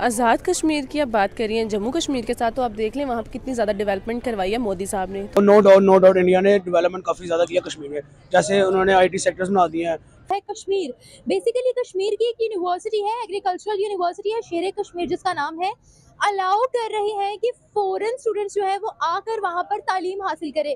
आज़ाद कश्मीर की आप बात करिए जम्मू कश्मीर के साथ तो आप देख लें वहाँ पर कितनी ज़्यादा डेवलपमेंट करवाई है मोदी साहब ने। No doubt no doubt India ने डेवलपमेंट काफ़ी ज़्यादा किया कश्मीर में। जैसे उन्होंने आईटी सेक्टर्स बना दिए हैं। है कश्मीर। बेसिकली कश्मीर की एक यूनिवर्सिटी है एग्रीकल्चरल यूनिवर्सिटी है शेर कश्मीर जिसका नाम है अलाउ कर रही है कि फॉरेन स्टूडेंट्स जो है वो आकर वहाँ पर तालीम हासिल करें।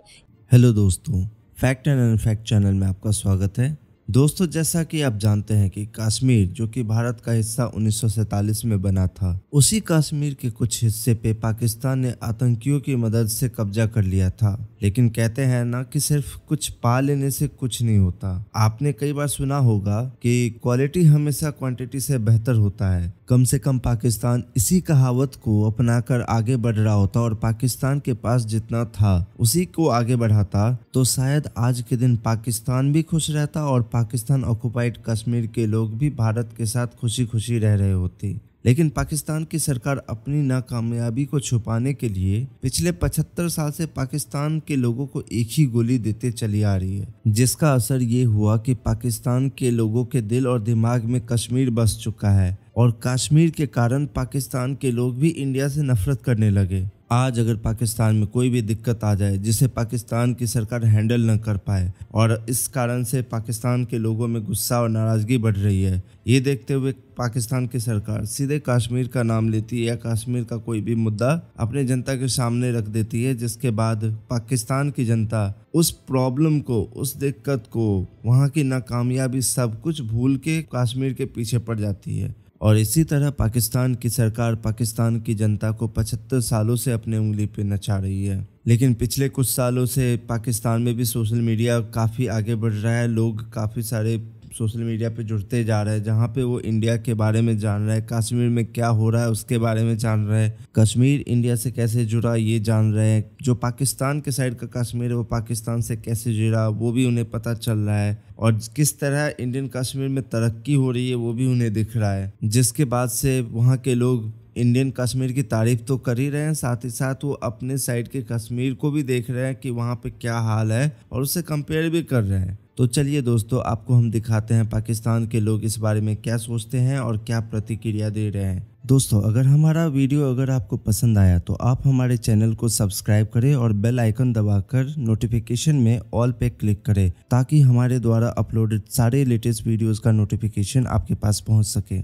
हेलो दोस्तों फैक्ट एंड अनफैक्ट चैनल में आपका स्वागत है। दोस्तों, जैसा कि आप जानते हैं कि कश्मीर, जो कि भारत का हिस्सा उन्नीस में बना था, उसी कश्मीर के कुछ हिस्से पे पाकिस्तान ने आतंकियों की मदद से कब्जा कर लिया था। लेकिन कहते हैं ना कि सिर्फ़ कुछ पा लेने से कुछ नहीं होता। आपने कई बार सुना होगा कि क्वालिटी हमेशा क्वांटिटी से बेहतर होता है। कम से कम पाकिस्तान इसी कहावत को अपनाकर आगे बढ़ रहा होता और पाकिस्तान के पास जितना था, उसी को आगे बढ़ाता तो शायद आज के दिन पाकिस्तान भी खुश रहता और पाकिस्तान ऑक्युपाइड कश्मीर के लोग भी भारत के साथ खुशी खुशी रह रहे होते। लेकिन पाकिस्तान की सरकार अपनी नाकामयाबी को छुपाने के लिए पिछले 75 साल से पाकिस्तान के लोगों को एक ही गोली देते चली आ रही है, जिसका असर ये हुआ कि पाकिस्तान के लोगों के दिल और दिमाग में कश्मीर बस चुका है। और कश्मीर के कारण पाकिस्तान के लोग भी इंडिया से नफरत करने लगे। आज अगर पाकिस्तान में कोई भी दिक्कत आ जाए, जिसे पाकिस्तान की सरकार हैंडल न कर पाए, और इस कारण से पाकिस्तान के लोगों में गुस्सा और नाराज़गी बढ़ रही है, ये देखते हुए पाकिस्तान की सरकार सीधे कश्मीर का नाम लेती है या कश्मीर का कोई भी मुद्दा अपने जनता के सामने रख देती है, जिसके बाद पाकिस्तान की जनता उस प्रॉब्लम को, उस दिक्कत को, वहाँ की नाकामयाबी सब कुछ भूल के कश्मीर के पीछे पड़ जाती है। और इसी तरह पाकिस्तान की सरकार पाकिस्तान की जनता को 75 सालों से अपने उंगली पे नचा रही है। लेकिन पिछले कुछ सालों से पाकिस्तान में भी सोशल मीडिया काफ़ी आगे बढ़ रहा है, लोग काफ़ी सारे सोशल मीडिया पे जुड़ते जा रहे हैं, जहाँ पे वो इंडिया के बारे में जान रहे हैं, कश्मीर में क्या हो रहा है उसके बारे में जान रहे हैं, कश्मीर इंडिया से कैसे जुड़ा ये जान रहे हैं, जो पाकिस्तान के साइड का कश्मीर है, वो पाकिस्तान से कैसे जुड़ा, वो भी उन्हें पता चल रहा है, और किस तरह इंडियन कश्मीर में तरक्की हो रही है, वो भी उन्हें दिख रहा है, जिसके बाद से वहाँ के लोग इंडियन कश्मीर की तारीफ़ तो कर ही रहे हैं, साथ ही साथ वो अपने साइड के कश्मीर को भी देख रहे हैं कि वहाँ पे क्या हाल है, और उससे कंपेयर भी कर रहे हैं। तो चलिए दोस्तों, आपको हम दिखाते हैं पाकिस्तान के लोग इस बारे में क्या सोचते हैं और क्या प्रतिक्रिया दे रहे हैं। दोस्तों, अगर हमारा वीडियो अगर आपको पसंद आया तो आप हमारे चैनल को सब्सक्राइब करें और बेल आइकन दबाकर नोटिफिकेशन में ऑल पे क्लिक करें ताकि हमारे द्वारा अपलोडेड सारे लेटेस्ट वीडियोस का नोटिफिकेशन आपके पास पहुँच सके।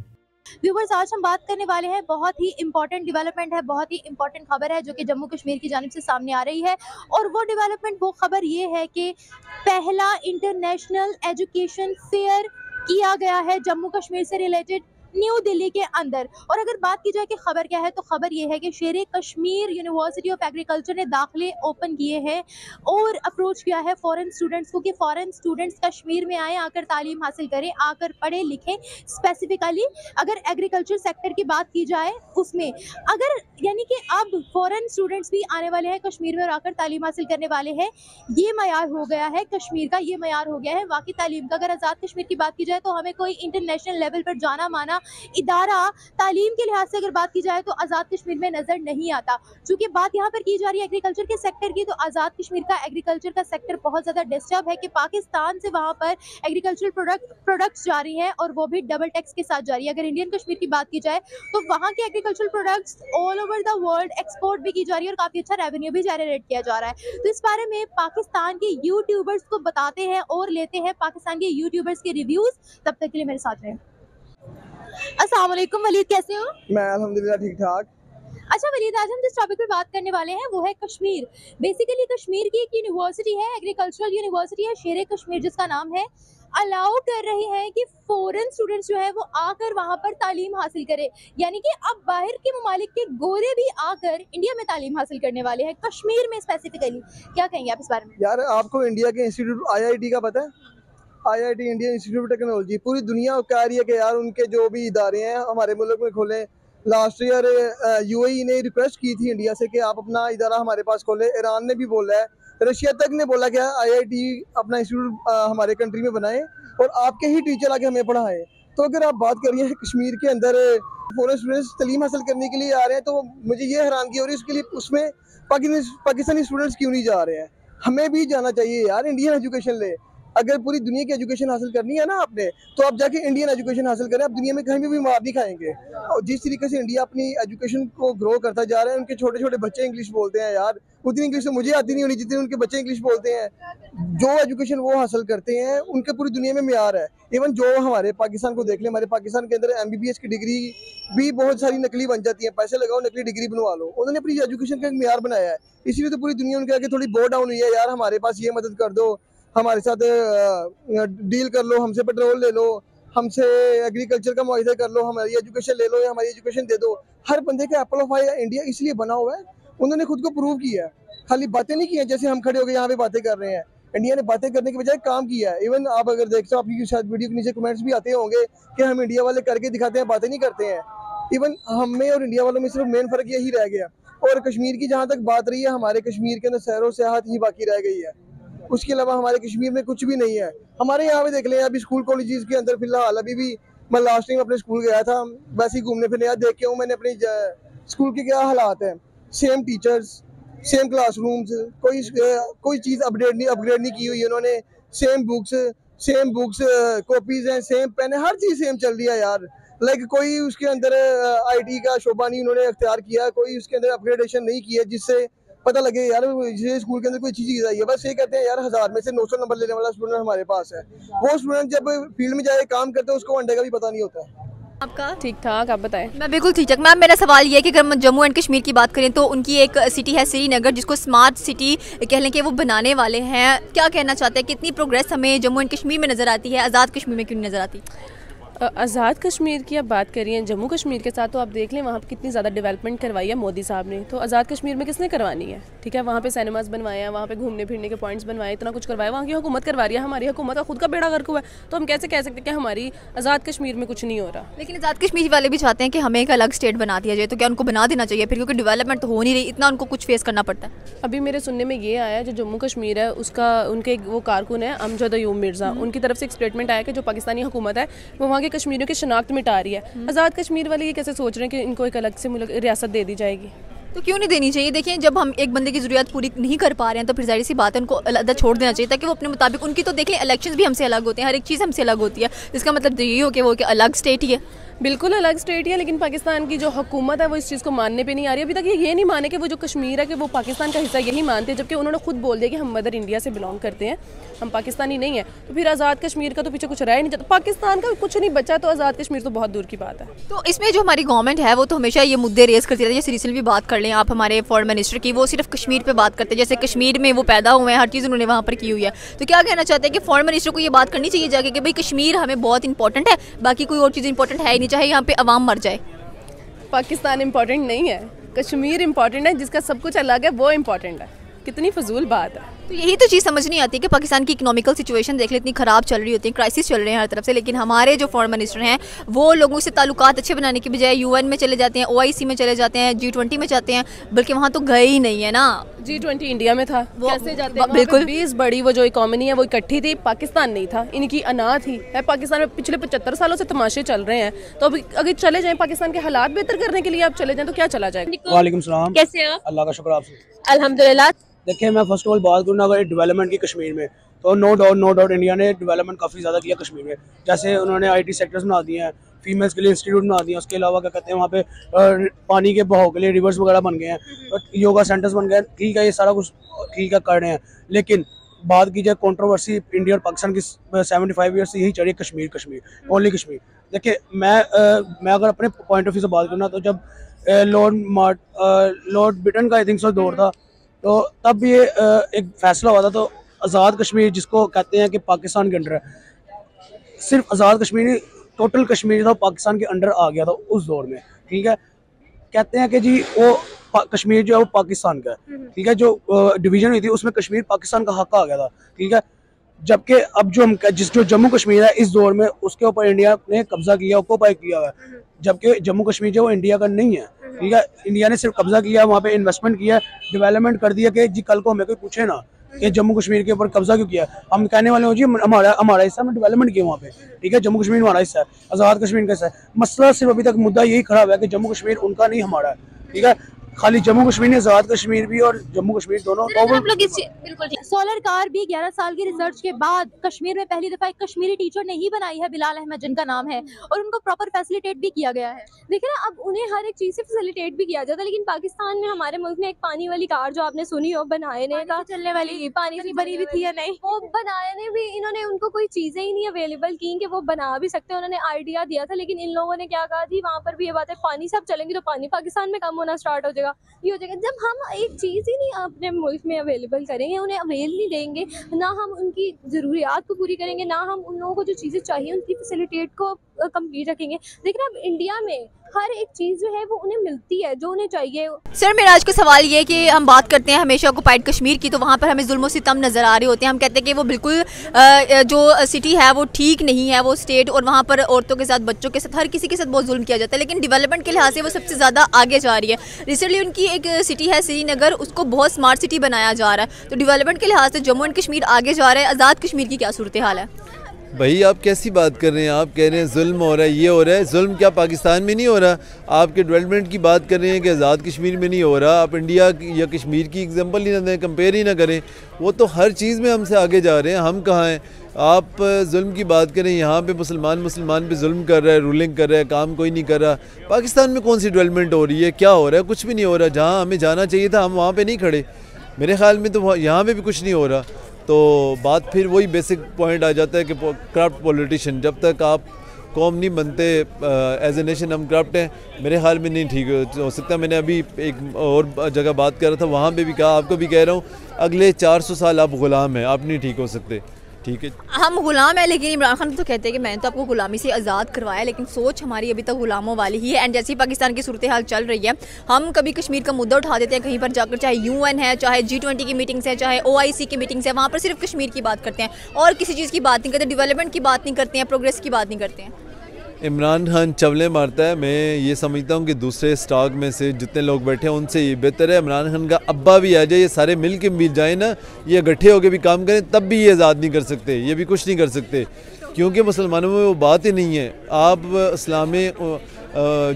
व्यूवर्स आज हम बात करने वाले हैं, बहुत ही इंपॉर्टेंट डेवलपमेंट है, बहुत ही इंपॉर्टेंट खबर है जो कि जम्मू कश्मीर की जानब से सामने आ रही है। और वो डेवलपमेंट वो खबर ये है कि पहला इंटरनेशनल एजुकेशन फेयर किया गया है जम्मू कश्मीर से रिलेटेड न्यू दिल्ली के अंदर। और अगर बात की जाए कि खबर क्या है तो खबर ये है कि शेर कश्मीर यूनिवर्सिटी ऑफ़ एग्रीकल्चर ने दाखिले ओपन किए हैं और अप्रोच किया है फॉरेन स्टूडेंट्स को कि फॉरेन स्टूडेंट्स कश्मीर में आए, आकर तालीम हासिल करें, आकर पढ़े, लिखें स्पेसिफिकली अगर एग्रीकल्चर सेक्टर की बात की जाए उसमें, अगर यानी कि अब फॉरेन स्टूडेंट्स भी आने वाले हैं कश्मीर में और आकर तालीम हासिल करने वाले हैं, ये मैार हो गया है कश्मीर का, ये मैार हो गया है। बाकी तालीम का, अगर आज़ाद कश्मीर की बात की जाए तो हमें कोई इंटरनेशनल लेवल पर जाना माना इदारा तालीम के लिहाज से अगर बात की जाए तो आज़ाद कश्मीर में नज़र नहीं आता। चूँकि बात यहाँ पर की जा रही है एग्रीकल्चर के सेक्टर की तो आज़ाद कश्मीर का एग्रीकल्चर का सेक्टर बहुत ज़्यादा डिस्टर्ब है कि पाकिस्तान से वहाँ पर एग्रीकल्चर प्रोडक्ट प्रोडक्ट्स जा रही हैं और वो भी डबल टैक्स के साथ जा रही है। अगर इंडियन कश्मीर की बात की जाए तो वहाँ के agricultural products all over the world export भी की जा रही है और काफ़ी अच्छा रेवेन्यू भी जनरेट किया जा रहा है। तो इस बारे में पाकिस्तान के यूट्यूबर्स को बताते हैं और लेते हैं पाकिस्तान के यूट्यूबर्स के रिव्यूज़ तब तक के लिए मेरे साथ रहें। अस्सलाम वालेकुम वलीद कैसे हो? मैं अल्हम्दुलिल्लाह ठीक ठाक। अच्छा वलीद आज हम जिस टॉपिक पर बात करने वाले हैं वो है कश्मीर। बेसिकली कश्मीर की एक यूनिवर्सिटी है एग्रीकल्चरल यूनिवर्सिटी है शेर कश्मीर जिसका नाम है अलाउ कर रही है कि फॉरेन स्टूडेंट्स जो है वो आकर वहाँ पर तालीम हासिल करे। यानी कि अब बाहर के ममालिक के गोरे भी आकर इंडिया में तालीम हासिल करने वाले हैं कश्मीर में स्पेसिफिकली क्या कहेंगे आप इस बारे में? यार आपको इंडिया के इंस्टीट्यूट आईआईटी का पता है? IIT Indian Institute of Technology पूरी दुनिया कह रही है कि यार उनके जो भी इदारे हैं, हमारे मुल्क में खोलें। लास्ट ईयर यूएई ने रिक्वेस्ट की थी इंडिया से कि आप अपना इदारा हमारे पास खोलें। ईरान ने भी बोला है। रशिया तक ने बोला कि आईआईटी अपना इंस्टीट्यूट हमारे कंट्री में बनाएँ और आपके ही टीचर आके हमें पढ़ाएँ। तो अगर आप बात करिए कश्मीर के अंदर फॉरन स्टूडेंट्स तलीम हासिल करने के लिए आ रहे हैं तो मुझे ये हैरानगी हो रही है उसके लिए उसमें पाकिस्तानी स्टूडेंट्स क्यों नहीं जा रहे हैं? हमें भी जाना चाहिए यार इंडियन एजुकेशन ले। अगर पूरी दुनिया की एजुकेशन हासिल करनी है ना आपने तो आप जाके इंडियन एजुकेशन हासिल करें। आप दुनिया में कहीं भी, मार नहीं खाएँगे। और जिस तरीके से इंडिया अपनी एजुकेशन को ग्रो करता जा रहा है उनके छोटे छोटे बच्चे इंग्लिश बोलते हैं यार। उतनी इंग्लिश तो मुझे आती नहीं होनी जितनी उनके बच्चे इंग्लिश बोलते हैं। जो एजुकेशन वो हासिल करते हैं उनके पूरी दुनिया में म्यार है। इवन जो हमारे पाकिस्तान को देख ले हमारे पाकिस्तान के अंदर एमबीबीएस की डिग्री भी बहुत सारी नकली बन जाती है। पैसे लगाओ नकली डिग्री बनवा लो। उन्होंने अपनी एजुकेशन का एक म्यार बनाया है। इसीलिए तो पूरी दुनिया उनके आगे थोड़ी बोर्ड डाउन हुई है। यार हमारे पास ये मदद कर दो। हमारे साथ डील कर लो, हमसे पेट्रोल ले लो, हमसे एग्रीकल्चर का मुआवजा कर लो, हमारी एजुकेशन ले लो या हमारी एजुकेशन दे दो। हर बंदे का एप्पल ऑफ़ आई इंडिया इसलिए बना हुआ है, उन्होंने खुद को प्रूव किया है। खाली बातें नहीं की हैं, जैसे हम खड़े हो गए, यहाँ पे बातें कर रहे हैं। इंडिया ने बातें करने के बजाय काम किया है। इवन आप अगर देखते हो, आपकी शायद वीडियो के नीचे कमेंट्स भी आते होंगे कि हम इंडिया वाले करके दिखाते हैं, बातें नहीं करते हैं। इवन हमें और इंडिया वालों में सिर्फ़ मेन फ़र्क यही रह गया। और कश्मीर की जहाँ तक बात रही है, हमारे कश्मीर के अंदर सैरो सियाहत ही बाकी रह गई है। उसके अलावा हमारे कश्मीर में कुछ भी नहीं है। हमारे यहाँ पे देख लें, अभी स्कूल कॉलेज के अंदर फ़िलहाल, अभी भी, मैं लास्ट टाइम अपने स्कूल गया था, वैसे ही घूमने फिरने देख के हूँ मैंने अपनी स्कूल के क्या हालात हैं? सेम टीचर्स सेम क्लासरूम्स कोई कोई चीज़ अपडेट नहीं अपग्रेड नहीं की हुई उन्होंने। Same books same books copies हैं सेम पेन हर चीज़ सेम चल रही है यार। लाइक कोई उसके अंदर आईटी का शोभा नहीं उन्होंने अख्तियार किया, कोई उसके अंदर अपग्रेडेशन नहीं किया, जिससे पता लगे यार स्कूल के अंदर कोई चीज़ आई है। बस ये कहते हैं यार हज़ार में से नौ सौ नंबर लेने वाला स्टूडेंट हमारे पास है। वो स्टूडेंट जब फ़ील्ड में जाए काम करते हैं उसको अंडे का भी पता नहीं होता आपका? ठीक ठाक आप बताएँ। मैं बिल्कुल ठीक ठाक मैम मेरा सवाल ये है कि अगर हम जम्मू एंड कश्मीर की बात करें तो उनकी एक सिटी है श्रीनगर जिसको स्मार्ट सिटी कह लें कि वो बनाने वाले हैं। क्या कहना चाहते हैं? कितनी प्रोग्रेस हमें जम्मू एंड कश्मीर में नज़र आती है? आज़ाद कश्मीर में क्यों नहीं नज़र आती? आज़ाद कश्मीर की आप बात करिए जम्मू कश्मीर के साथ तो आप देख लें वहाँ पर कितनी ज़्यादा डेवलपमेंट करवाई है मोदी साहब ने। तो आज़ाद कश्मीर में किसने करवानी है? ठीक है वहाँ पे सिनेमाज बनवाए हैं वहाँ पे घूमने फिरने के पॉइंट्स बनवाए इतना कुछ करवाया वहाँ की हुकूमत करवा रही है हमारी हुकूमत का खुद का बेड़ा गर्क हुआ है। तो हम कैसे कह सकते हैं कि हमारी आज़ाद कश्मीर में कुछ नहीं हो रहा? लेकिन आज़ाद कश्मीर वाले भी चाहते हैं कि हमें एक अलग स्टेट बना दिया जाए तो क्या उनको बना देना चाहिए? फिर क्योंकि डेवलपमेंट तो हो नहीं रही इतना उनको कुछ फेस करना पड़ता है। अभी मेरे सुनने में ये आया जो जम्मू कश्मीर है उसका उनके वो कारकुन है अमजद अयूब मिर्ज़ा। उनकी तरफ़ से एक स्टेटमेंट आया कि जो पाकिस्तानी हुकूमत है वो वहाँ के कश्मीरियों की शनाख्त मिटा रही है। आज़ाद कश्मीर वाले ये कैसे सोच रहे हैं कि इनको एक अलग से रियासत दे दी जाएगी? तो क्यों नहीं देनी चाहिए? देखिए जब हम एक बंदे की ज़रूरत पूरी नहीं कर पा रहे हैं तो फिर ज़ाहिर सी बात है उनको अलग छोड़ देना चाहिए ताकि वो अपने मुताबिक उनकी तो देखें इलेक्शन भी हमसे अलग होते हैं हर एक चीज़ हमसे अलग होती है। इसका मतलब यही हो कि वो कि अलग स्टेट ही है। बिल्कुल अलग स्टेट है लेकिन पाकिस्तान की जो हुकूमत है, वो इस चीज़ को मानने पे नहीं आ रही। अभी तक ये ये नहीं माने कि वो जो कश्मीर है, कि वो पाकिस्तान का हिस्सा यही मानते हैं, जबकि उन्होंने खुद बोल दिया कि हम मदर इंडिया से बिलोंग करते हैं। हम पाकिस्तानी नहीं है। तो फिर आज़ाद कश्मीर का तो पीछे कुछ रह ही नहीं जाता। पाकिस्तान का कुछ नहीं बचा तो आज़ाद कश्मीर तो बहुत दूर की बात है। तो इसमें जो हमारी गवर्नमेंट है, वो तो हमेशा ये मुद्दे रेस करती रहती है। जैसे रिसेंटली बात कर लें आप, हमारे फॉरन मिनिस्टर की, वो सिर्फ़ कश्मीर पर बात करते हैं। जैसे कश्मीर में वो पैदा हुए हैं, हर चीज़ उन्होंने वहाँ पर की हुई है। तो क्या कहना चाहते हैं कि फॉरन मिनिस्टर को ये बात करनी चाहिए जाके कि भाई कश्मीर हमें बहुत इंपॉर्टेंट है, बाकी कोई और चीज़ इंपॉर्टेंट है ही नहीं चाहे यहाँ पे आवाम मर जाए। पाकिस्तान इम्पोर्टेंट नहीं है। कश्मीर इम्पोर्टेंट है, जिसका सब कुछ अलग है, वो इम्पोर्टेंट है। कितनी फजूल बात है। तो यही तो चीज़ समझ नहीं आती कि पाकिस्तान की इकोनॉमिकल सिचुएशन देख ले इतनी ख़राब चल रही होती है क्राइसिस चल रहे हैं हर तरफ़ से लेकिन हमारे जो फॉरेन मिनिस्टर हैं वो लोगों से ताल्लुक अच्छे बनाने की बजाय यूएन में चले जाते हैं ओआईसी में चले जाते हैं जी ट्वेंटी में जाते हैं बल्कि वहाँ तो गए ही नहीं है ना। जी ट्वेंटी इंडिया में था। वो कैसे जाते हैं? बिल्कुल। बीस बड़ी वो जो इकोनॉमी है वो इकट्ठी थी पाकिस्तान नहीं था। इनकी अना थी है। पाकिस्तान में पिछले पचहत्तर सालों से तमाशे चल रहे हैं। तो अभी अगर चले जाएँ पाकिस्तान के हालात बेहतर करने के लिए आप चले जाएँ तो क्या चला जाएगा? वालेकुम सलाम। कैसे हैं आप? अल्लाह का शुक्र आपसे अल्हम्दुलिल्लाह। देखिए मैं फ़र्स्ट ऑफ़ ऑल बात करूँ अगर डेवलपमेंट की कश्मीर में तो no doubt no doubt India ने डेवलपमेंट काफ़ी ज़्यादा किया कश्मीर में। जैसे उन्होंने आईटी सेक्टर्स बना दिए हैं फीमेल्स के लिए इंस्टीट्यूट बना दिए उसके अलावा क्या कहते हैं वहाँ पे पानी के बहाव के लिए रिवर्स वगैरह बन गए हैं योगा सेंटर्स बन गए हैं ठीक है ये सारा कुछ ठीक है कर रहे हैं। लेकिन बात की जाए कंट्रोवर्सी इंडिया और पाकिस्तान की सेवेंटी फाइव ईयर से यही चढ़ी कश्मीर कश्मीर ओनली कश्मीर। देखिए मैं आ, मैं अगर अपने पॉइंट ऑफ़ व्यू से बात करूँ ना तो जब लॉर्ड मार्ट लॉर्ड ब्रिटेन का आई थिंक सो दौर था तो तब ये एक फैसला हुआ था तो आज़ाद कश्मीर जिसको कहते हैं कि पाकिस्तान के अंडर है सिर्फ़ आज़ाद कश्मीर टोटल कश्मीर था पाकिस्तान के अंडर आ गया था उस दौर में ठीक है? कहते हैं कि जी वो कश्मीर जो है वो पाकिस्तान का है ठीक है? जो डिवीज़न हुई थी उसमें कश्मीर पाकिस्तान का हक आ गया था ठीक है? जबकि अब जो हम जिस जो जम्मू कश्मीर है, इस दौर में उसके ऊपर इंडिया ने कब्जा किया ऑक्यूपाई किया हुआ है। जबकि जम्मू कश्मीर जो इंडिया का नहीं है। ठीक है? इंडिया ने सिर्फ़ कब्जा किया, वहाँ पे इन्वेस्टमेंट किया डेवलपमेंट कर दिया कि जी, कल को हमें कोई पूछे ना कि जम्मू कश्मीर के ऊपर कब्जा क्यों किया। हम कहने वाले हो, जी हमारा हमारा हिस्सा में डेवलपमेंट किया वहाँ पे। ठीक है? जम्मू कश्मीर हमारा हिस्सा है, आज़ाद कश्मीर का हिस्सा है। मसला सिर्फ़ अभी तक मुद्दा यही खराब है कि जम्मू कश्मीर उनका नहीं, हमारा है। ठीक है? खाली जम्मू कश्मीर ने आज़ाद कश्मीर भी और जम्मू कश्मीर दोनों सोलर कार भी 11 साल की रिसर्च के बाद कश्मीर में पहली दफ़ा एक कश्मीरी टीचर ने ही बनाई है बिलाल अहमद जिनका नाम है। और उनको प्रॉपर फैसिलिटेट भी किया गया है। देखिए ना अब उन्हें हर एक चीज़ से फैसिलिटेट भी किया जाता है लेकिन पाकिस्तान में हमारे मुल्क में एक पानी वाली कार जो आपने सुनी हो बनाए ने का चलने वाली पानी से बनी भी थी या नहीं? वो बनाए ने भी इन्होंने उनको कोई चीज़ें ही नहीं अवेलेबल की कि वो बना भी सकते हैं। उन्होंने आइडिया दिया था लेकिन इन लोगों ने क्या कहा थी वहाँ पर भी ये बात है पानी से अब चलेंगे तो पानी पाकिस्तान में कम होना स्टार्ट हो जाएगा। ये हो जाएगा। जब हम एक चीज़ ही नहीं अपने मुल्क में अवेलेबल करेंगे, उन्हें अवेल नहीं देंगे, ना हम उनकी ज़रूरियात को पूरी करेंगे, ना हम उन लोगों को जो चीज़ें चाहिए उनकी फैसिलिटेट को कंप्लीट रखेंगे। लेकिन अब इंडिया में हर एक चीज़ जो है वो उन्हें मिलती है, जो उन्हें चाहिए। सर, मेरा आज का सवाल ये कि हम बात करते हैं हमेशा ऑक्युपाइड कश्मीर की तो वहाँ पर हमें जुल्म सितम नज़र आ रहे होते हैं। हम कहते हैं कि वो बिल्कुल जो सिटी है वो ठीक नहीं है, वो स्टेट और वहाँ पर औरतों के साथ, बच्चों के साथ, हर किसी के साथ बहुत जुल्म किया जाता है, लेकिन डेवलपमेंट के लिहाज से वो सबसे ज़्यादा आगे जा रही है। रिसेंटली उनकी एक सिटी है श्रीनगर, उसको बहुत स्मार्ट सिटी बनाया जा रहा है। तो डेवलपमेंट के लिहाज से जम्मू एंड कश्मीर आगे जा रहा है। आज़ाद कश्मीर की क्या सूरत हाल है? भाई, आप कैसी बात कर रहे हैं? आप कह रहे हैं जुल्म हो रहा है, ये हो रहा है। जुल्म क्या पाकिस्तान में नहीं हो रहा? आपके डेवलपमेंट की बात कर रहे हैं कि आज़ाद कश्मीर में नहीं हो रहा? आप इंडिया या कश्मीर की एग्जांपल ही ना दें कंपेयर ही ना करें। वो तो हर चीज़ में हमसे आगे जा रहे हैं। हम कहाँ हैं? आप जुल्म की बात करें, यहाँ पे मुसलमान मुसलमान पे जुल्म कर रहा है रूलिंग कर रहा है, काम कोई नहीं कर रहा। पाकिस्तान में कौन सी डेवलपमेंट हो रही है? क्या हो रहा है? कुछ भी नहीं हो रहा। जहाँ हमें जाना चाहिए था, हम वहाँ पर नहीं खड़े। मेरे ख्याल में तो यहाँ पर भी कुछ नहीं हो रहा। तो बात फिर वही बेसिक पॉइंट आ जाता है कि क्राफ्ट पॉलिटिशियन जब तक आप कौम नहीं बनते एज ए नेशन हम क्राफ्ट हैं, मेरे ख्याल में नहीं ठीक हो- सकता। मैंने अभी एक और जगह बात कर रहा था, वहाँ पे भी कहा, आपको भी कह रहा हूँ, अगले 400 साल आप ग़ुलाम हैं, आप नहीं ठीक हो सकते। ठीक है। हम गुलाम हैं, लेकिन इमरान खान तो कहते हैं कि मैंने तो आपको गुलामी से आज़ाद करवाया, लेकिन सोच हमारी अभी तक गुलामों वाली ही है। एंड जैसे ही पाकिस्तान की सूरत हाल चल रही है, हम कभी कश्मीर का मुद्दा उठा देते हैं कहीं पर जाकर, चाहे यूएन है, चाहे जी ट्वेंटी की मीटिंग्स है, चाहे ओआईसी की मीटिंग्स है, वहाँ पर सिर्फ़ कश्मीर की बात करते हैं। और किसी चीज़ की बात नहीं करते डेवलपमेंट की बात नहीं करते हैं प्रोग्रेस की बात नहीं करते हैं। इमरान खान चवले मारता है, मैं ये समझता हूँ कि दूसरे स्टॉक में से जितने लोग बैठे हैं, उनसे ये बेहतर है। इमरान खान का अब्बा भी आ जाए, ये सारे मिल के मिल जाए ना, ये इकट्ठे होकर भी काम करें, तब भी ये आज़ाद नहीं कर सकते, ये भी कुछ नहीं कर सकते। क्योंकि मुसलमानों में वो बात ही नहीं है। आप इस्लामी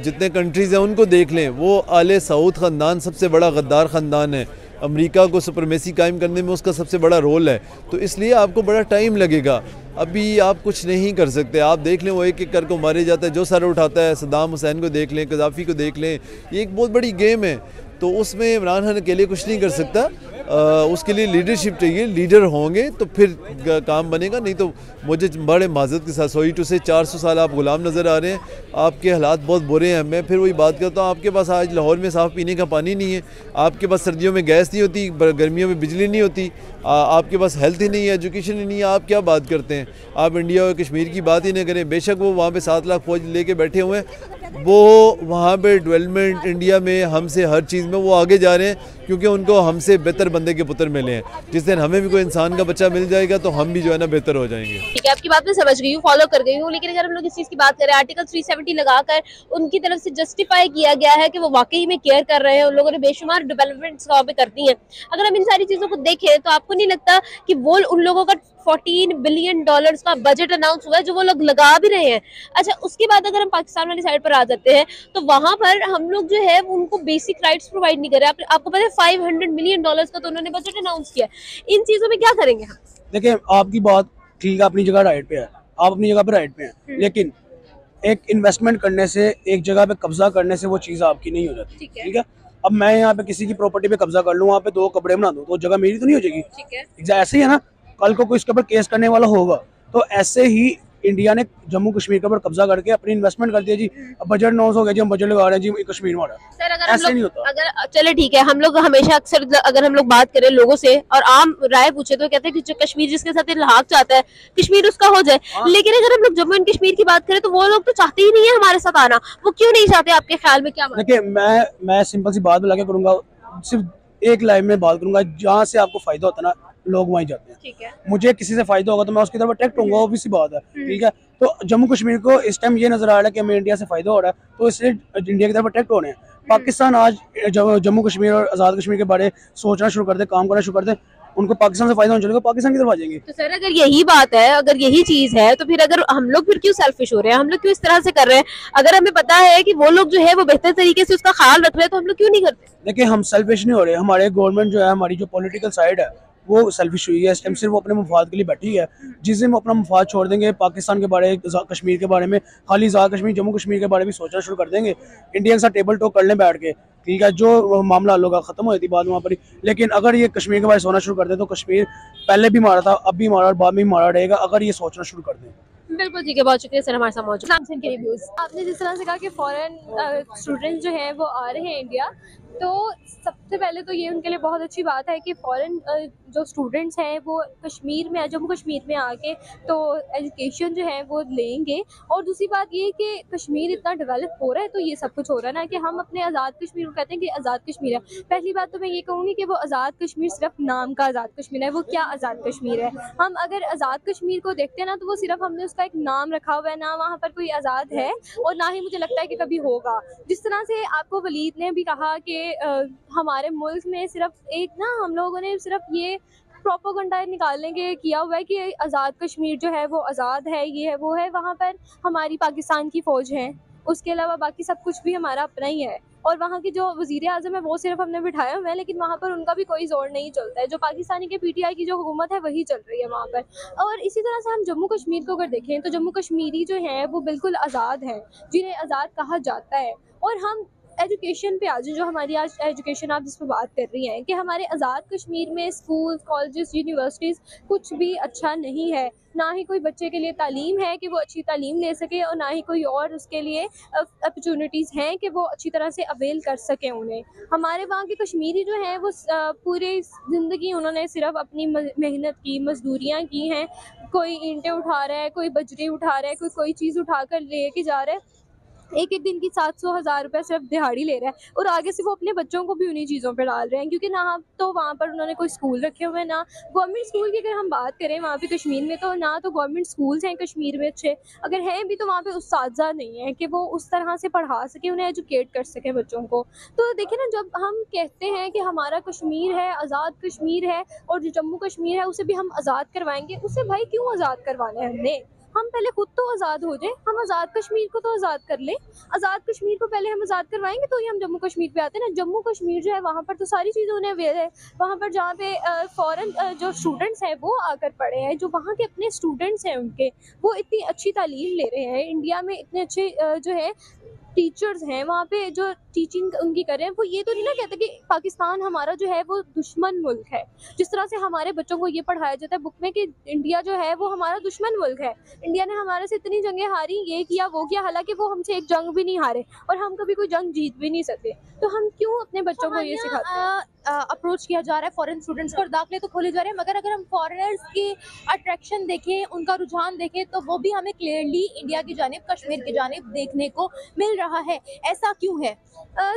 जितने कंट्रीज़ हैं, उनको देख लें, वो आले सऊद ख़ानदान सबसे बड़ा गद्दार ख़ानदान है। अमेरिका को सुप्रमेसी कायम करने में उसका सबसे बड़ा रोल है। तो इसलिए आपको बड़ा टाइम लगेगा। अभी आप कुछ नहीं कर सकते। आप देख लें, वो एक एक को मारे जाता है, जो सर उठाता है सदाम हुसैन को देख लें, कजाफी को देख लें। ये एक बहुत बड़ी गेम है। तो उसमें इमरान खान अकेले कुछ नहीं कर सकता। उसके लिए लीडरशिप चाहिए लीडर होंगे तो फिर काम बनेगा नहीं तो मुझे बड़े माजत के साथ सॉरी टू से 400 साल आप गुलाम नज़र आ रहे हैं आपके हालात बहुत बुरे हैं मैं फिर वही बात करता हूँ आपके पास आज लाहौर में साफ़ पीने का पानी नहीं है आपके पास सर्दियों में गैस नहीं होती गर्मियों में बिजली नहीं होती आ, आपके पास हेल्थ ही नहीं है एजुकेशन ही नहीं है आप क्या बात करते हैं? आप इंडिया और कश्मीर की बात ही नहीं करें बेशक वो वहाँ पर सात लाख फौज लेके बैठे हुए हैं वो वहाँ पर डेवलपमेंट इंडिया में हमसे हर चीज़ में वो आगे जा रहे हैं क्योंकि उनको हमसे बेहतर बंदे के पुत्र मिले हैं। जिस दिन हमें भी कोई इंसान का बच्चा मिल जाएगा तो हम भी जो है ना बेहतर हो जाएँगे। ठीक है, आपकी बात मैं समझ गई हूँ फॉलो कर गई हूँ, लेकिन अगर हम लोग इस चीज़ की बात करें आर्टिकल 370 लगाकर उनकी तरफ़ से जस्टिफाई किया गया है कि वो वाकई में केयर कर रहे हैं, उन लोगों ने बेशुमार डेवलपमेंट्स वहाँ पे करती हैं। अगर हम इन सारी चीज़ों को देखें तो आपको नहीं लगता की वो उन लोगों का 14 बिलियन डॉलर्स का बजट अनाउंस हुआ है जो वो लोग लगा भी रहे हैं। अच्छा उसके बाद अगर हम पाकिस्तान वाली साइड पर आ जाते हैं तो वहाँ पर हम लोग जो है उनको बेसिक राइट्स प्रोवाइड नहीं कर रहे। आप, आपको पता है 500 मिलियन डॉलर्स का तो उन्होंने बजट अनाउंस किया इन चीज़ों में क्या करेंगे हम? देखिए आपकी बात ठीक है अपनी जगह राइट पे है। आप अपनी जगह पे राइट पे हैं। लेकिन एक इन्वेस्टमेंट करने से एक जगह पे कब्जा करने से वो चीज़ आपकी नहीं हो जाती। है। ठीक है? अब मैं यहाँ पे किसी की प्रॉपर्टी पे कब्जा कर लूँ वहाँ पे दो कपड़े बना दूँ तो जगह मेरी तो नहीं हो जाएगी? ठीक है। ऐसे ही है ना? कल को कोई इसके ऊपर केस करने वाला होगा। तो ऐसे ही इंडिया ने जम्मू कश्मीर के ऊपर कब्जा करके अपनी इन्वेस्टमेंट कर दिया जी। बजट नौ हो गया जी हम बजट लगा रहे हैं जी कश्मीर हम ऐसे नहीं होता। अगर चले ठीक है हम लोग हमेशा अक्सर अगर हम लोग बात करें लोगों से और आम राय पूछे तो कहते हैं कि जो कश्मीर जिसके साथ इल्हाक चाहता है कश्मीर उसका हो जाए। हाँ। लेकिन अगर हम लोग जम्मू एंड कश्मीर की बात करें तो वो लोग तो चाहते ही नहीं है हमारे साथ आना। वो क्यों नहीं चाहते आपके ख्याल में क्या देखिए मैं मैं सिंपल सी बात बता के करूँगा सिर्फ़ एक लाइन में बात करूँगा जहाँ से आपको फ़ायदा होता ना लोग वहीं जाते हैं। ठीक है। मुझे किसी से फ़ायदा होगा तो मैं उसकी तरफ़ अट्रैक्ट होऊँगा वो भी सी बात है। ठीक है? तो जम्मू कश्मीर को इस टाइम ये नज़र आ रहा है कि हमें इंडिया से फ़ायदा हो रहा है तो इसलिए इंडिया की तरफ़ अट्रैक्ट हो। रहे हैं पाकिस्तान आज जम्मू कश्मीर और आज़ाद कश्मीर के बारे सोचना शुरू कर दे काम करना शुरू कर दे उनको पाकिस्तान से फ़ायदा होना चाहिए पाकिस्तान की तरफ़ आ जाएँगे। तो सर अगर यही बात है अगर यही चीज़ है तो फिर अगर हम लोग फिर क्यों सेल्फिश हो रहे हैं? हम लोग क्यों इस तरह से कर रहे हैं? अगर हमें पता है कि वो लोग जो है वो बेहतर तरीके से उसका ख्याल रख रहे हैं तो हम लोग क्यों नहीं करते? देखिए हम सेल्फिश नहीं हो रहे हमारे गवर्नमेंट जो है हमारी जो पॉलिटिकल साइड है वो सेल्फिश हुई है, इस टाइम सिर्फ़ वो अपने मफाद के लिए बैठी है। जिस दिन वो अपना मफाद छोड़ देंगे, पाकिस्तान के बारे कश्मीर के बारे में, खाली आज़ाद कश्मीर, जम्मू कश्मीर के बारे में सोचना शुरू कर देंगे। इंडिया के साथ टेबल टॉक कर लें बैठ के। ठीक है, जो मामला लोग खत्म हो जाती बात वहाँ पर लेकिन अगर ये कश्मीर के बारे में सोचना शुरू कर दें तो कश्मीर पहले भी मारा था, अब भी मारा और बाद में भी मारा रहेगा, अगर ये सोचना शुरू कर दें। बिल्कुल ठीक है, बहुत शुक्रिया सर हमारे साथ आपने जिस तरह से कहा कि फॉरेन स्टूडेंट जो हैं, वो आ रहे हैं इंडिया तो सबसे पहले तो ये उनके लिए बहुत अच्छी बात है कि फॉरेन जो स्टूडेंट्स हैं, वो कश्मीर में, जम्मू कश्मीर में आके तो एजुकेशन जो है वो लेंगे। और दूसरी बात ये कि कश्मीर इतना डेवलप हो रहा है तो ये सब कुछ हो रहा है ना कि हम अपने आज़ाद कश्मीर को कहते हैं कि आज़ाद कश्मीर है। पहली बात तो मैं ये कहूँगी कि वो आज़ाद कश्मीर सिर्फ़ नाम का आज़ाद कश्मीर है, वो क्या आज़ाद कश्मीर है? हम अगर आज़ाद कश्मीर को देखते हैं ना तो वो सिर्फ़ हमने उसका एक नाम रखा हुआ है, ना वहाँ पर कोई आज़ाद है, और ना ही मुझे लगता है कि कभी होगा। जिस तरह से आपको वलीद ने भी कहा कि हमारे मुल्क में सिर्फ़ एक ना हम लोगों ने सिर्फ़ ये प्रोपोगंडा निकालने के किया हुआ है कि आज़ाद कश्मीर जो है वो आज़ाद है, ये है, वो है। वहाँ पर हमारी पाकिस्तान की फ़ौज है। उसके अलावा बाकी सब कुछ भी हमारा अपना ही है। और वहाँ के जो वज़ीर अजम है वो सिर्फ़ हमने बिठाया हुआ है, लेकिन वहाँ पर उनका भी कोई ज़ोर नहीं चलता है। जो पाकिस्तानी के पीटीआई की जो हुकूमत है, वही चल रही है वहाँ पर। और इसी तरह से हम जम्मू कश्मीर को अगर देखें तो जम्मू कश्मीरी जो है, वो बिल्कुल आज़ाद हैं, जिन्हें आज़ाद कहा जाता है। और हम एजुकेशन पे आ जाए जो हमारी आज एजुकेशन आप जिस पर बात कर रही हैं कि हमारे आज़ाद कश्मीर में स्कूल कॉलेजेस यूनिवर्सिटीज़ कुछ भी अच्छा नहीं है। ना ही कोई बच्चे के लिए तालीम है कि वो अच्छी तालीम ले सके और ना ही कोई और उसके लिए अपॉर्चुनिटीज़ हैं कि वो अच्छी तरह से अवेल कर सकें उन्हें। हमारे वहाँ के कश्मीरी जो हैं वो पूरी ज़िंदगी उन्होंने सिर्फ़ अपनी मेहनत की, मजदूरियाँ की हैं। कोई ईंटें उठा रहा है, कोई बजरी उठा रहा है, कोई कोई चीज़ उठा कर ले के जा रहा है। एक एक दिन की सात सौ, हज़ार रुपये सिर्फ़ दिहाड़ी ले रहा है और आगे से वो अपने बच्चों को भी उन्हीं चीज़ों पर डाल रहे हैं, क्योंकि ना तो वहाँ पर उन्होंने कोई स्कूल रखे हुए हैं, ना गवर्नमेंट स्कूल की अगर हम बात करें वहाँ पे कश्मीर में तो ना तो गवर्नमेंट स्कूल्स हैं कश्मीर में अच्छे, अगर हैं भी तो वहाँ पर उस नहीं है कि वो उस तरह से पढ़ा सके, उन्हें एजुकेट कर सके बच्चों को। तो देखिए ना, जब हम कहते हैं कि हमारा कश्मीर है, आज़ाद कश्मीर है और जो जम्मू कश्मीर है, उसे भी हम आज़ाद करवाएँगे, उसे भाई क्यों आज़ाद करवाना है हमने? हम पहले खुद तो आज़ाद हो जाए, हम आज़ाद कश्मीर को तो आज़ाद कर लें। आज़ाद कश्मीर को पहले हम आज़ाद करवाएँगे तो ही हम जम्मू कश्मीर पे आते हैं। ना, जम्मू कश्मीर जो है, वहाँ पर तो सारी चीज़ें उन्हें अवेयर है। वहाँ पर जहाँ पे फ़ॉरन जो स्टूडेंट्स हैं, वो आकर पढ़े हैं। जो वहाँ के अपने स्टूडेंट्स हैं उनके, वो इतनी अच्छी तालीम ले रहे हैं। इंडिया में इतने अच्छे जो है टीचर्स हैं वहाँ पे जो टीचिंग उनकी कर रहे हैं वो ये तो नहीं ना कहते कि पाकिस्तान हमारा जो है वो दुश्मन मुल्क है। जिस तरह से हमारे बच्चों को ये पढ़ाया जाता है बुक में कि इंडिया जो है वो हमारा दुश्मन मुल्क है। इंडिया ने हमारे से इतनी जंगें हारी ये किया वो किया हालाँकि वो हमसे एक जंग भी नहीं हारे और हम कभी कोई जंग जीत भी नहीं सकते। तो हम क्यों अपने बच्चों को ये सिखाते हैं? अप्रोच किया जा रहा है फॉरेन स्टूडेंट्स को और दाखिले तो खोले जा रहे हैं। मगर अगर हम फॉरेनर्स की अट्रैक्शन देखें, उनका रुझान देखें तो वो भी हमें क्लियरली इंडिया की जानब, कश्मीर की जानब देखने को मिल रहा है। ऐसा क्यों है?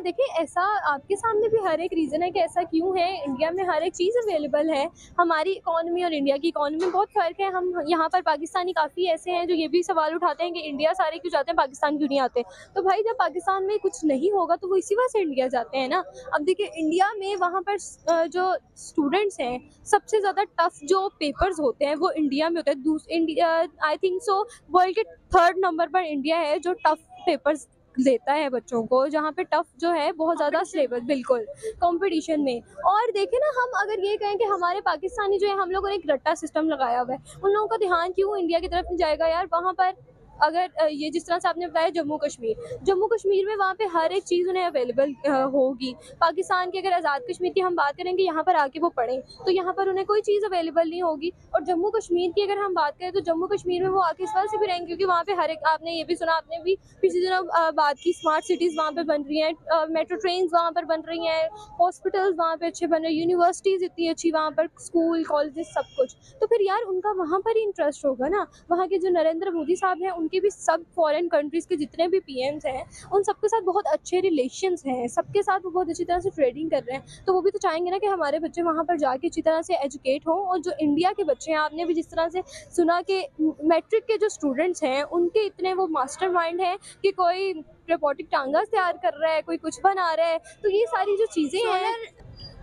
देखिए, ऐसा आपके सामने भी हर एक रीज़न है कि ऐसा क्यों है। इंडिया में हर एक चीज़ अवेलेबल है। हमारी इकॉनमी और इंडिया की इकॉनमी में बहुत फ़र्क है। हम यहाँ पर पाकिस्तानी काफ़ी ऐसे हैं जो ये भी सवाल उठाते हैं कि इंडिया सारे क्यों जाते हैं, पाकिस्तान क्यों नहीं आते? तो भाई, जब पाकिस्तान में कुछ नहीं होगा तो वो इसी वजह से इंडिया जाते हैं ना? अब देखिए इंडिया में वहाँ पर जो स्टूडेंट्स हैं, सबसे ज़्यादा टफ जो पेपर्स होते हैं, वो इंडिया में होते हैं। India I think so world के थर्ड नंबर पर इंडिया है जो टफ पेपर्स देता है बच्चों को, जहाँ पे टफ जो है, बहुत ज़्यादा सिलेबस बिल्कुल कंपटीशन में। और देखें ना, हम अगर ये कहें कि हमारे पाकिस्तानी जो है, हम लोगों ने एक रट्टा सिस्टम लगाया हुआ है। उन लोगों का ध्यान क्यों इंडिया की तरफ़ जाएगा यार? वहाँ पर अगर ये जिस तरह से आपने बताया जम्मू कश्मीर जम्मू कश्मीर में वहाँ पे हर एक चीज़ उन्हें अवेलेबल होगी। पाकिस्तान की अगर आज़ाद कश्मीर की हम बात करेंगे, यहाँ पर आके वो पढ़ें तो यहाँ पर उन्हें कोई चीज़ अवेलेबल नहीं होगी। और जम्मू कश्मीर की अगर हम बात करें तो जम्मू कश्मीर में वो आके इस वजह से भी रहेंगे, क्योंकि वहाँ पे हर एक, आपने ये भी सुना, आपने भी पिछले दिनों बात की स्मार्ट सिटीज़ वहाँ पर बन रही हैं मेट्रो ट्रेन वहाँ पर बन रही हैं हॉस्पिटल्स वहाँ पर अच्छे बन रहे हैं यूनिवर्सिटीज़ इतनी अच्छी वहाँ पर स्कूल कॉलेज सब कुछ। तो फिर यार उनका वहाँ पर ही इंटरेस्ट होगा ना? वहाँ के जो नरेंद्र मोदी साहब हैं उनके भी सब फॉरेन कंट्रीज़ के जितने भी पी हैं, उन सबके साथ बहुत अच्छे रिलेशंस हैं, सबके साथ वो बहुत अच्छी तरह से ट्रेडिंग कर रहे हैं। तो वो भी तो चाहेंगे ना कि हमारे बच्चे वहाँ पर जाके अच्छी तरह से एजुकेट हों और जो इंडिया के बच्चे हैं, आपने भी जिस तरह से सुना कि मैट्रिक के जो स्टूडेंट्स हैं, उनके इतने वो मास्टर माइंड हैं कि कोई रोबोटिक टांगा तैयार कर रहा है, कोई कुछ बना रहा है। तो ये सारी जो चीज़ें हैं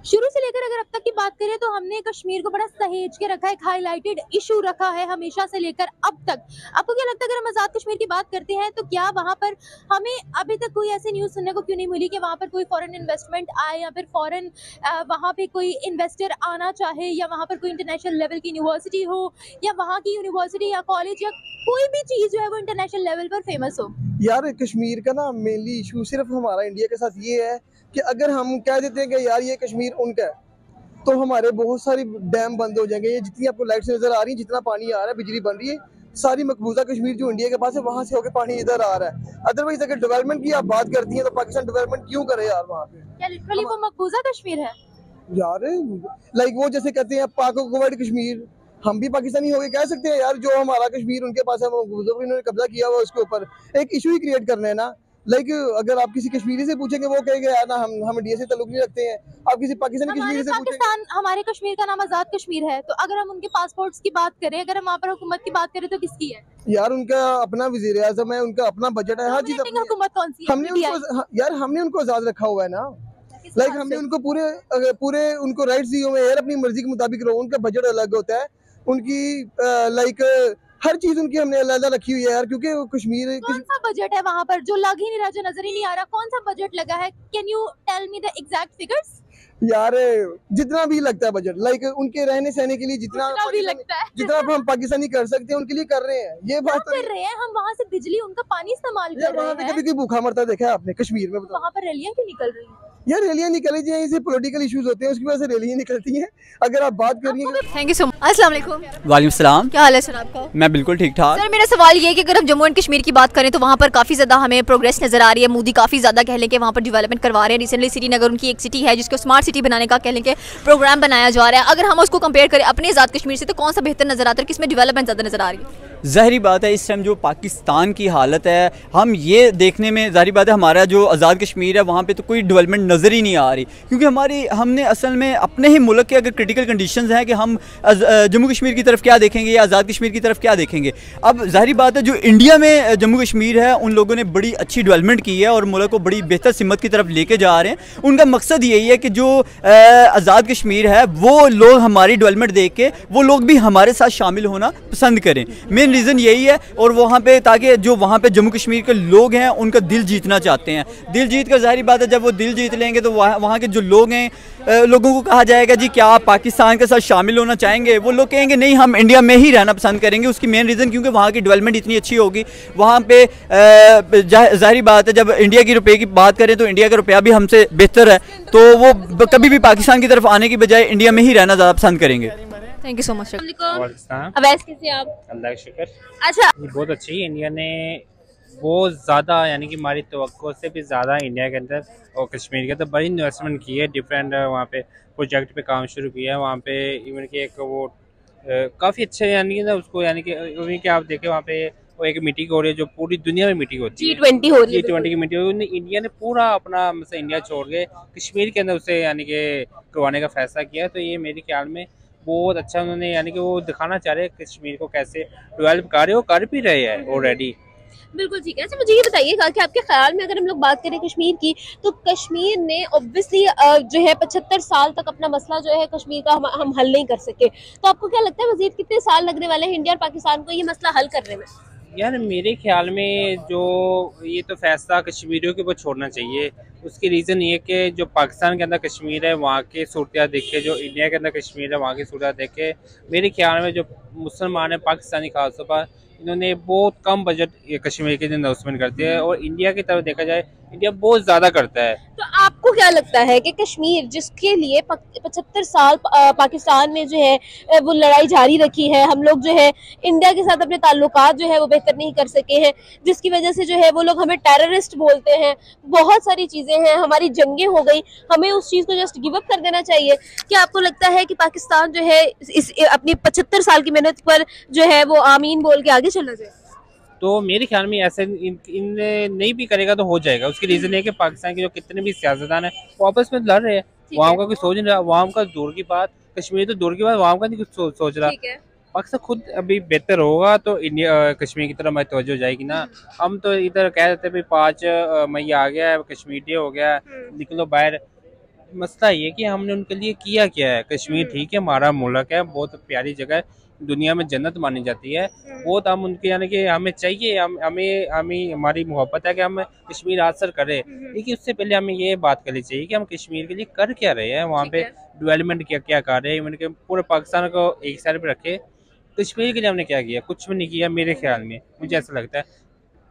शुरू से लेकर अगर अब तक की बात करें तो हमने कश्मीर को बड़ा सहेज के रखा है, एक हाईलाइटेड इशू रखा है हमेशा से लेकर अब तक। आपको क्या लगता है, अगर हम आज़ाद कश्मीर की बात करते हैं तो क्या वहाँ पर हमें अभी तक कोई ऐसी न्यूज़ सुनने को क्यों नहीं मिली कि वहाँ पर कोई फॉरेन इन्वेस्टमेंट आए या फिर फॉरेन वहाँ पे कोई इन्वेस्टर आना चाहे या वहाँ पर कोई इंटरनेशनल लेवल की यूनिवर्सिटी हो या वहाँ की यूनिवर्सिटी या कॉलेज या कोई भी चीज़ जो है वो इंटरनेशनल लेवल पर फ़ेमस हो? यार, कश्मीर का ना मेनली इशू सिर्फ़ हमारा इंडिया के साथ ये है कि अगर हम कह देते हैं कि यार ये कश्मीर उनका है तो हमारे बहुत सारी डैम बंद हो जाएँगे। ये जितनी आपको लाइट्स नज़र आ रही है जितना पानी आ रहा है बिजली बन रही है सारी मकबूजा कश्मीर जो इंडिया के पास है वहाँ से होकर पानी इधर आ रहा है। अदरवाइज़ अगर डेवलपमेंट की आप बात करती हैं तो पाकिस्तान डेवलपमेंट क्यों करे यार वहाँ पे? क्या लिटरली वो मकबूजा कश्मीर है? यार लाइक वो जैसे कहते हैं पाको कुवैत कश्मीर हम भी पाकिस्तानी हो गए कह सकते हैं यार जो हमारा कश्मीर उनके पास है वो इन्होंने कब्जा किया हुआ उसके ऊपर। एक इशू ही क्रिएट करना है ना। लाइक अगर आप किसी कश्मीरी से पूछेंगे वो कहेंगे यार ना हम हम इंडिया से ताल्लुक नहीं रखते हैं। आप किसी पाकिस्तानी कश्मीरी से पूछेंगे। पाकिस्तान हमारे कश्मीर का नाम आज़ाद कश्मीर है। तो अगर हम उनके पासपोर्ट्स की बात करें अगर हम वहाँ पर हुकूमत की बात करें तो किसकी है? यार उनका अपना वज़ीर आज़म है उनका अपना बजट है हर चीज़ अपनी हुकूमत कौन सी हमने उनको हाँ, यार हमने उनको आज़ाद रखा हुआ है ना। लाइक हमने उनको पूरे पूरे उनको राइट्स दिए हुए हैं। यार अपनी मर्ज़ी के मुताबिक रहो उनका बजट अलग होता है। उनकी लाइक हर चीज़ उनकी हमने अलग रखी हुई है यार क्योंकि कश्मीर कौन सा बजट है वहाँ पर? जो लग ही नहीं रहा जो नज़र ही नहीं आ रहा कौन सा बजट लगा है? Can you tell me the exact figures यार जितना भी लगता है बजट लाइक उनके रहने सहने के लिए जितना भी लगता है। जितना हम पाकिस्तानी कर सकते हैं उनके लिए कर रहे हैं। ये बात तो कर रहे हैं हम वहाँ से बिजली उनका पानी इस्तेमाल कर वहाँ रहे पे हैं। कभी कोई भूखा मरता देखा है आपने कश्मीर में वहाँ पर रैलियाँ क्यों निकल रही हैं? यार रैलियाँ निकली जी यहीं से पॉलिटिकल इश्यूज़ होते हैं उसकी वजह से रैलियाँ निकलती हैं। अगर आप बात करिए थैंक यू सो मच अस्सलाम वालेकुम सलाम। क्या हाल है सर आपका? मैं बिल्कुल ठीक ठाक। सर मेरा सवाल ये है कि अगर हम जम्मू एंड कश्मीर की बात करें तो वहाँ पर काफ़ी ज़्यादा हमें प्रोग्रेस नज़र आ रही है। मोदी काफ़ी ज़्यादा कह लें कि वहाँ पर डेवलपमेंट करवा रहे हैं। रिसेंटली श्रीनगर उनकी एक सिटी है जिसको स्मार्ट सिटी बनाने का कह लें कि प्रोग्राम बनाया जा रहा है। अगर हम उसको कंपेयर करें अपने आज़ाद कश्मीर से तो कौन सा बेहतर नज़र आता है किसमें डेवलपमेंट ज़्यादा नज़र आ रही है? जहरी बात है इस टाइम जो पाकिस्तान की हालत है हम ये देखने में ज़ाहरी बात है हमारा जो आज़ाद कश्मीर है वहाँ पे तो कोई डेवलपमेंट नज़र ही नहीं आ रही। क्योंकि हमारी, हमने असल में अपने ही मुल्क के अगर क्रिटिकल कंडीशन हैं कि हम जम्मू कश्मीर की तरफ़ क्या देखेंगे या आज़ाद कश्मीर की तरफ़ क्या देखेंगे। अब ज़ाहरी बात है, जो इंडिया में जम्मू कश्मीर है, उन लोगों ने बड़ी अच्छी डेवलपमेंट की है और मुल्क को बड़ी बेहतर सिमत की तरफ़ लेके जा रहे हैं। उनका मकसद यही है कि जो आज़ाद कश्मीर है, वो लोग हमारी डेवलपमेंट देख के, वो लोग भी हमारे साथ शामिल होना पसंद करें। मेन रीज़न यही है और वहाँ पे, ताकि जो वहाँ पे जम्मू कश्मीर के लोग हैं, उनका दिल जीतना चाहते हैं। दिल जीत कर ज़ाहिर बात है, जब वो दिल जीत लेंगे तो वहाँ वहाँ के जो लोग हैं लोगों को कहा जाएगा जी क्या आप पाकिस्तान के साथ शामिल होना चाहेंगे? वो लोग कहेंगे नहीं हम इंडिया में ही रहना पसंद करेंगे। उसकी मेन रीज़न क्योंकि वहाँ की डेवलपमेंट इतनी अच्छी होगी। वहाँ पे अ, ज़ाहिर बात है जब इंडिया की रुपये की बात करें तो इंडिया का रुपया भी हमसे बेहतर है। तो वो कभी भी पाकिस्तान की तरफ़ आने की बजाय इंडिया में ही रहना ज़्यादा पसंद करेंगे। Thank you so much Awais कैसे आप अल्लाह का शुक्र। अच्छा। बहुत अच्छी इंडिया ने बहुत ज़्यादा यानी कि हमारी तो से भी ज़्यादा इंडिया के अंदर और कश्मीर के अंदर बड़ी इन्वेस्टमेंट की है डिफरेंट वहाँ पे प्रोजेक्ट पे काम शुरू किया है वहाँ पे इवन कि एक वो काफ़ी अच्छे यानी कि ना उसको यानी कि उन्हीं के आप देखें वहाँ पे वो एक मीटिंग हो रही है जो पूरी दुनिया में मीटिंग होती है। G20 हो रही है, जी ट्वेंटी की मीटिंग हो रही है इंडिया ने पूरा अपना मतलब इंडिया छोड़ के कश्मीर के अंदर उसे यानी कि करवाने का फैसला किया तो ये मेरे ख्याल में बहुत अच्छा उन्होंने यानी कि वो दिखाना चाह रहे हैं कश्मीर को कैसे डेवलप कर रहे हो कर भी रहे हैं ऑलरेडी बिल्कुल ठीक है। अच्छा मुझे ये बताइएगा कि आपके ख्याल में अगर हम लोग बात करें कश्मीर की तो कश्मीर ने ऑब्वियसली जो है पचहत्तर साल तक अपना मसला जो है कश्मीर का हम, हम हल नहीं कर सके। तो आपको क्या लगता है मजीद कितने साल लगने वाले हैं इंडिया और पाकिस्तान को ये मसला हल करने में? यार मेरे ख्याल में जो ये तो फैसला कश्मीरियों के ऊपर छोड़ना चाहिए। उसकी रीज़न ये कि जो पाकिस्तान के अंदर कश्मीर है वहाँ की सूरत देखे जो इंडिया के अंदर कश्मीर है वहाँ की सूरत देखे। मेरे ख्याल में जो मुसलमान है पाकिस्तानी खासतौर पर इन्होंने बहुत कम बजट कश्मीर के लिए इन्वेस्टमेंट करती है और इंडिया की तरफ़ देखा जाए इंडिया बहुत ज़्यादा करता है। तो आपको क्या लगता है कि कश्मीर, जिसके लिए पचहत्तर साल पाकिस्तान ने जो है वो लड़ाई जारी रखी है, हम लोग जो है, इंडिया के साथ अपने ताल्लुक जो है, वो बेहतर नहीं कर सके हैं, जिसकी वजह से जो है, वो लोग हमें टेररिस्ट बोलते हैं, बहुत सारी चीज़ें हैं, हमारी जंगें हो गई, हमें उस चीज़ को जस्ट गिव अप कर देना चाहिए। क्या आपको लगता है कि पाकिस्तान जो है इस, अपनी पचहत्तर साल की मेहनत पर जो है, वो आमीन बोल के आगे चलना चाहिए? तो मेरे ख्याल में ऐसे इन, इन नहीं भी करेगा तो हो जाएगा। उसकी रीज़न है कि पाकिस्तान के जो कितने भी सियासतदान हैं वो आपस में लड़ रहे हैं। वहाँ का कोई सोच नहीं रहा। वहाँ का दूर की बात कश्मीर तो दूर की बात वहाँ का नहीं कुछ सो, सोच रहा। पाकिस्तान खुद अभी बेहतर होगा तो इंडिया कश्मीर की तरफ़ तवज्जो जाएगी ना। हम तो इधर कह देते भाई पाँच मई आ गया है कश्मीर डे हो गया है, निकलो बाहर। मसला ये कि हमने उनके लिए किया क्या है? कश्मीर ठीक है हमारा मुल्क है बहुत प्यारी जगह है दुनिया में जन्नत मानी जाती है। वो तो हम उनके यानी कि हमें चाहिए हम हमें हमें हमारी मोहब्बत है कि हम कश्मीर हासिल करें। लेकिन उससे पहले हमें ये बात करनी चाहिए कि हम कश्मीर के लिए कर क्या रहे हैं? वहाँ पे डेवलपमेंट क्या क्या कर रहे हैं? इवन के पूरे पाकिस्तान को एक साइड पर रखे। कश्मीर के लिए हमने क्या किया? कुछ भी नहीं किया मेरे ख्याल में। मुझे ऐसा लगता है।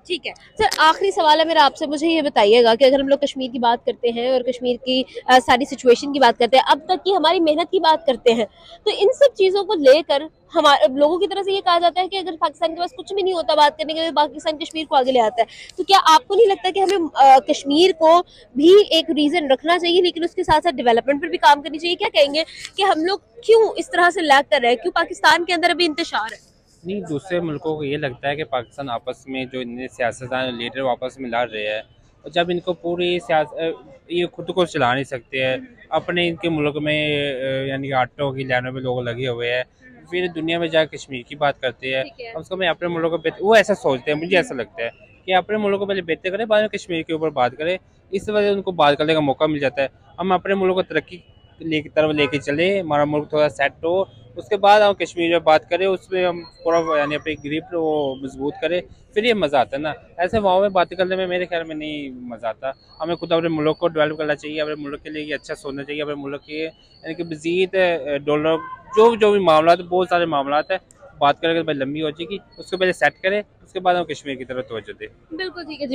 ठीक है। सर आखिरी सवाल है मेरा आपसे मुझे ये बताइएगा कि अगर हम लोग कश्मीर की बात करते हैं और कश्मीर की अ, सारी सिचुएशन की बात करते हैं अब तक की हमारी मेहनत की बात करते हैं तो इन सब चीज़ों को लेकर हमारे लोगों की तरफ़ से ये कहा जाता है कि अगर पाकिस्तान के पास कुछ भी नहीं होता बात करने के लिए पाकिस्तान कश्मीर को आगे ले आता है। तो क्या आपको नहीं लगता कि हमें अ, कश्मीर को भी एक रीज़न रखना चाहिए लेकिन उसके साथ साथ डेवलपमेंट पर भी काम करनी चाहिए? क्या कहेंगे कि हम लोग क्यों इस तरह से लैक कर रहे हैं? क्यों पाकिस्तान के अंदर अभी इंतज़ार है? नहीं दूसरे मुल्कों को ये लगता है कि पाकिस्तान आपस में जो इनके सियासतदान लीडर आपस में लड़ रहे हैं और जब इनको पूरी सियासत ये खुद को चला नहीं सकते हैं अपने इनके मुल्क में यानी कि आटो की लाइनों में लोग लगे हुए हैं फिर दुनिया में जाकर कश्मीर की बात करते हैं है। कम से कम अपने मुल्क को वो ऐसा सोचते हैं मुझे ऐसा लगता है कि अपने मुल्क को पहले बेहतर करें बाद में कश्मीर के ऊपर बात करें इस वजह से उनको बात करने का मौका मिल जाता है हम अपने मुल्क को तरक्की ले तरफ़ लेके चले हमारा मुल्क थोड़ा सेट हो उसके बाद हम कश्मीर में बात करें, उसमें हम पूरा यानी अपनी ग्रिप वो मज़बूत करें, फिर ये मज़ा आता है ना। ऐसे वहाँ में बातें करने में मेरे ख्याल में नहीं मज़ा आता। हमें खुद अपने मुल्क को डेवलप करना चाहिए, अपने मुल्क के लिए अच्छा सोचना चाहिए, अपने मुल्क के यानी कि मज़ीद डॉलर जो जो भी मामला है बहुत सारे मामला है। बात करेंगे तो भाई लंबी हो जाएगी, उसको पहले सेट करें, उसके बाद हम कश्मीर की तरफ़ तवज्जो दें। बिल्कुल ठीक है